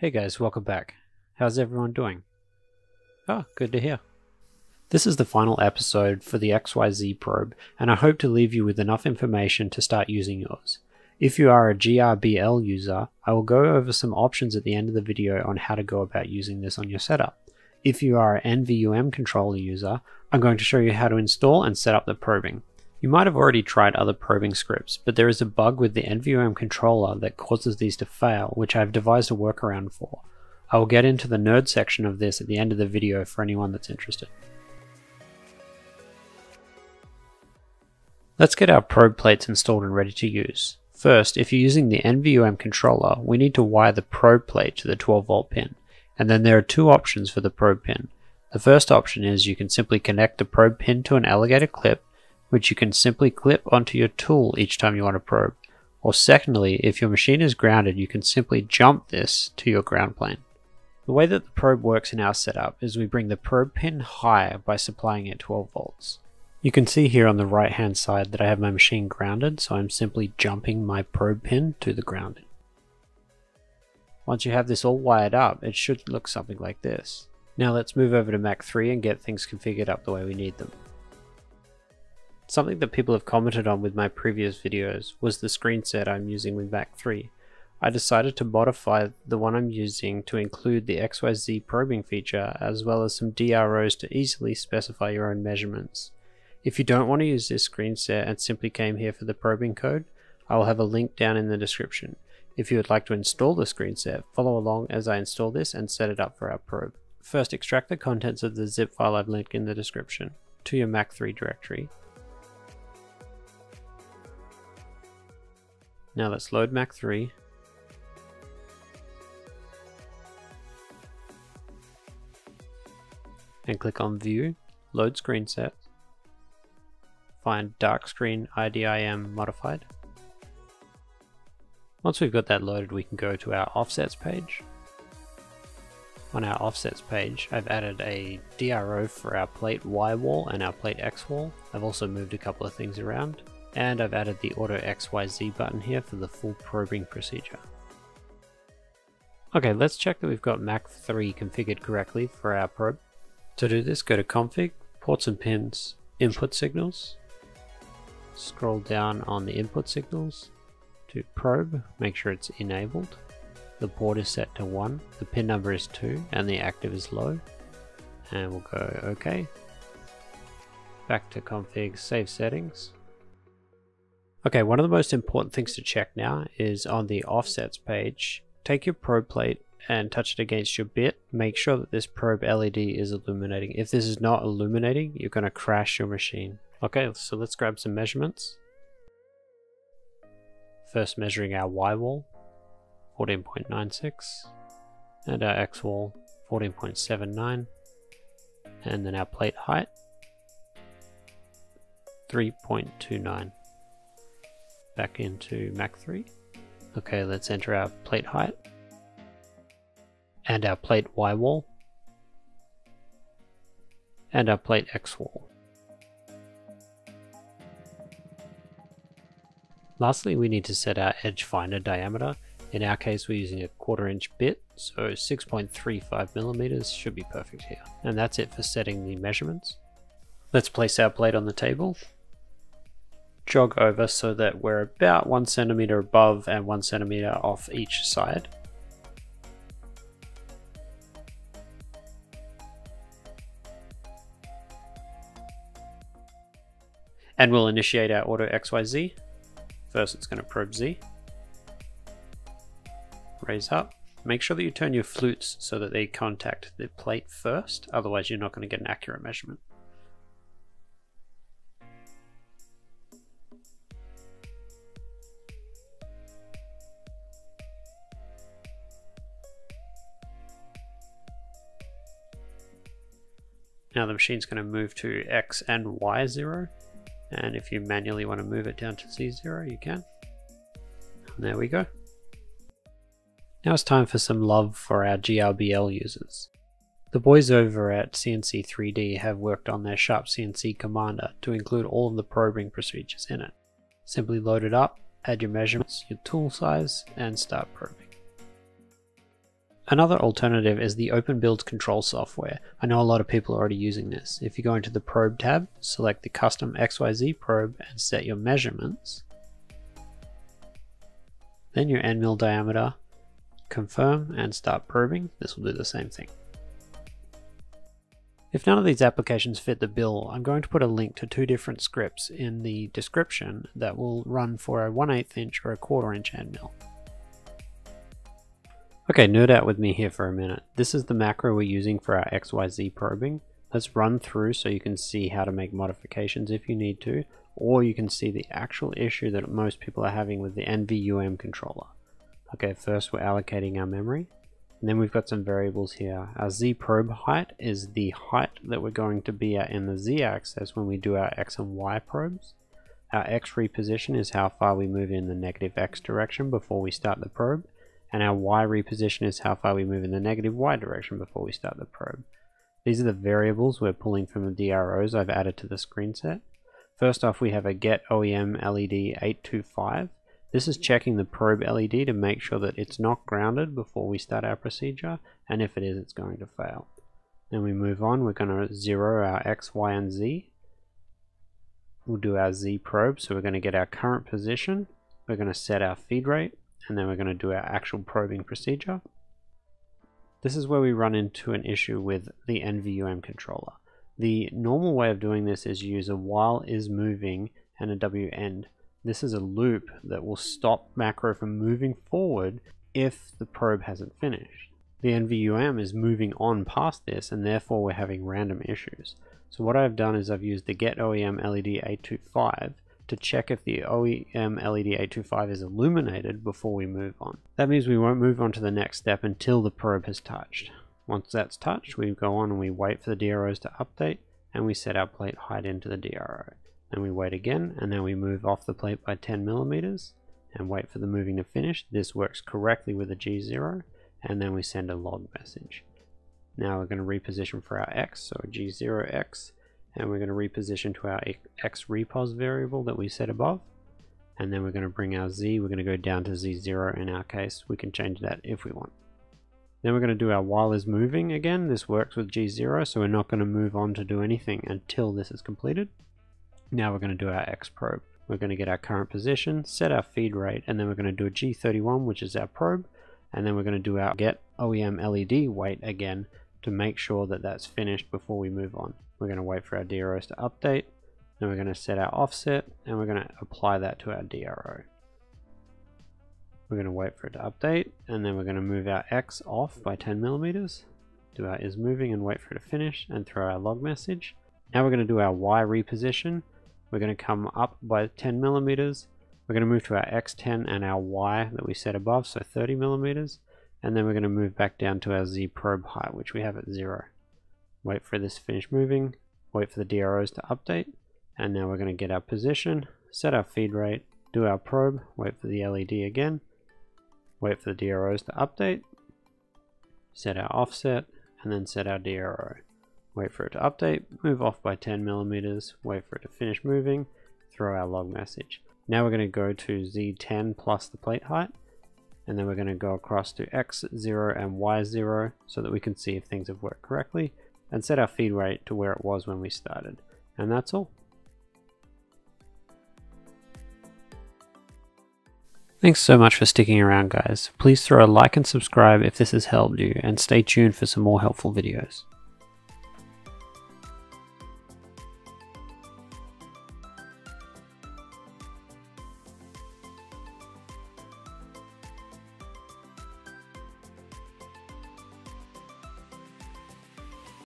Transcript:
Hey guys, welcome back. How's everyone doing? Oh, good to hear. This is the final episode for the XYZ probe, and I hope to leave you with enough information to start using yours. If you are a GRBL user, I will go over some options at the end of the video on how to go about using this on your setup. If you are an NVUM controller user, I'm going to show you how to install and set up the probing. You might have already tried other probing scripts, but there is a bug with the NVUM controller that causes these to fail, which I have devised a workaround for. I will get into the nerd section of this at the end of the video for anyone that's interested. Let's get our probe plates installed and ready to use. First, if you're using the NVUM controller, we need to wire the probe plate to the 12 volt pin, and then there are two options for the probe pin. The first option is you can simply connect the probe pin to an alligator clip which you can simply clip onto your tool each time you want to probe. Or secondly, if your machine is grounded, you can simply jump this to your ground plane. The way that the probe works in our setup is we bring the probe pin higher by supplying it 12 volts. You can see here on the right hand side that I have my machine grounded, so I'm simply jumping my probe pin to the grounding. Once you have this all wired up, it should look something like this. Now let's move over to Mach 3 and get things configured up the way we need them. Something that people have commented on with my previous videos was the screen set I'm using with Mach 3. I decided to modify the one I'm using to include the XYZ probing feature as well as some DROs to easily specify your own measurements. If you don't want to use this screen set and simply came here for the probing code, I will have a link down in the description. If you would like to install the screen set, follow along as I install this and set it up for our probe. First extract the contents of the zip file I've linked in the description to your Mach 3 directory Now let's load Mach 3. And click on View, Load Screen Set. Find Dark Screen IDIM Modified. Once we've got that loaded, we can go to our Offsets page. On our Offsets page, I've added a DRO for our plate Y wall and our plate X wall. I've also moved a couple of things around and I've added the Auto XYZ button here for the full probing procedure. Okay, let's check that we've got Mach3 configured correctly for our probe. To do this, go to Config, Ports and Pins, Input Signals, scroll down on the input signals to Probe, make sure it's enabled. The port is set to 1, the pin number is 2, and the active is low. And we'll go OK. Back to Config, Save Settings. Okay, one of the most important things to check now is on the offsets page. Take your probe plate and touch it against your bit. Make sure that this probe LED is illuminating. If this is not illuminating, you're going to crash your machine. Okay, so let's grab some measurements. First measuring our Y wall, 14.96, and our X wall, 14.79, and then our plate height, 3.29 back into Mach 3. Okay, let's enter our plate height and our plate Y wall and our plate X wall. Lastly, we need to set our edge finder diameter. In our case, we're using a quarter inch bit, so 6.35 millimeters should be perfect here. And that's it for setting the measurements. Let's place our plate on the table jog over so that we're about one centimeter above and one centimeter off each side. And we'll initiate our auto XYZ. First it's going to probe Z. Raise up. Make sure that you turn your flutes so that they contact the plate first, otherwise you're not going to get an accurate measurement. Now the machine's going to move to X and Y0. And if you manually want to move it down to Z0, you can. And there we go. Now it's time for some love for our GRBL users. The boys over at CNC 3D have worked on their Sharp CNC Commander to include all of the probing procedures in it. Simply load it up, add your measurements, your tool size, and start probing. Another alternative is the Open Builds control software. I know a lot of people are already using this. If you go into the probe tab, select the custom XYZ probe and set your measurements, then your end mill diameter, confirm and start probing. This will do the same thing. If none of these applications fit the bill, I'm going to put a link to two different scripts in the description that will run for a 1 8 inch or a quarter inch end mill. Okay, nerd out with me here for a minute. This is the macro we're using for our XYZ probing. Let's run through so you can see how to make modifications if you need to, or you can see the actual issue that most people are having with the NVUM controller. Okay, first we're allocating our memory, and then we've got some variables here. Our Z probe height is the height that we're going to be at in the Z axis when we do our X and Y probes. Our X reposition is how far we move in the negative X direction before we start the probe and our y reposition is how far we move in the negative y direction before we start the probe. These are the variables we're pulling from the DROs I've added to the screen set. First off we have a get OEM LED 825. This is checking the probe LED to make sure that it's not grounded before we start our procedure and if it is it's going to fail. Then we move on, we're going to zero our X, Y and Z. We'll do our Z probe, so we're going to get our current position. We're going to set our feed rate and then we're going to do our actual probing procedure. This is where we run into an issue with the NVUM controller. The normal way of doing this is use a while is moving and a W end. This is a loop that will stop macro from moving forward if the probe hasn't finished. The NVUM is moving on past this and therefore we're having random issues. So what I've done is I've used the get OEM LED 825 to check if the OEM LED 825 is illuminated before we move on. That means we won't move on to the next step until the probe has touched. Once that's touched, we go on and we wait for the DROs to update and we set our plate height into the DRO. Then we wait again and then we move off the plate by 10 millimeters and wait for the moving to finish. This works correctly with a G0 and then we send a log message. Now we're going to reposition for our X, so G0X and we're going to reposition to our x repos variable that we set above. And then we're going to bring our z we're going to go down to z0 in our case. We can change that if we want. Then we're going to do our while is moving again. This works with g0 so we're not going to move on to do anything until this is completed. Now we're going to do our x probe. We're going to get our current position set our feed rate and then we're going to do a g31 which is our probe. And then we're going to do our get OEM LED wait again to make sure that that's finished before we move on. We're going to wait for our DROs to update, then we're going to set our offset, and we're going to apply that to our DRO. We're going to wait for it to update, and then we're going to move our X off by 10 millimeters, do our is moving and wait for it to finish, and throw our log message. Now we're going to do our Y reposition. We're going to come up by 10 millimeters. We're going to move to our X10 and our Y that we set above, so 30 millimeters and then we're going to move back down to our Z probe height, which we have at zero. Wait for this to finish moving, wait for the DROs to update, and now we're going to get our position, set our feed rate, do our probe, wait for the LED again, wait for the DROs to update, set our offset, and then set our DRO. Wait for it to update, move off by 10 millimeters, wait for it to finish moving, throw our log message. Now we're going to go to Z10 plus the plate height, and then we're going to go across to x0 and y0 so that we can see if things have worked correctly and set our feed rate to where it was when we started. And that's all. Thanks so much for sticking around guys. Please throw a like and subscribe if this has helped you and stay tuned for some more helpful videos.